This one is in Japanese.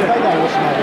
代おしまい